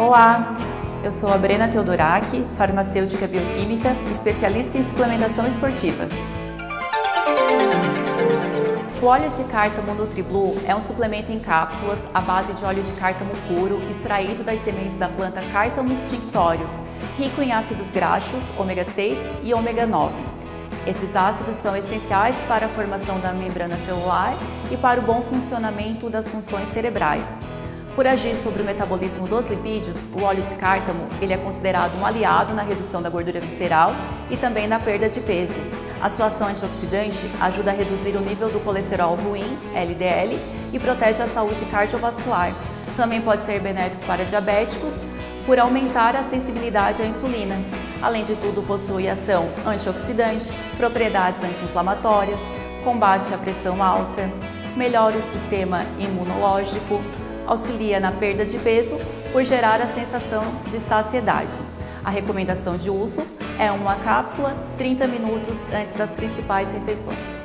Olá, eu sou a Brena Teodorak, farmacêutica bioquímica, especialista em suplementação esportiva. O óleo de cártamo NutriBlue é um suplemento em cápsulas à base de óleo de cártamo puro extraído das sementes da planta Cártamus tinctorius, rico em ácidos graxos, ômega 6 e ômega 9. Esses ácidos são essenciais para a formação da membrana celular e para o bom funcionamento das funções cerebrais. Por agir sobre o metabolismo dos lipídios, o óleo de cártamo ele é considerado um aliado na redução da gordura visceral e também na perda de peso. A sua ação antioxidante ajuda a reduzir o nível do colesterol ruim, LDL, e protege a saúde cardiovascular. Também pode ser benéfico para diabéticos por aumentar a sensibilidade à insulina. Além de tudo, possui ação antioxidante, propriedades anti-inflamatórias, combate à pressão alta, melhora o sistema imunológico, auxilia na perda de peso por gerar a sensação de saciedade. A recomendação de uso é uma cápsula 30 minutos antes das principais refeições.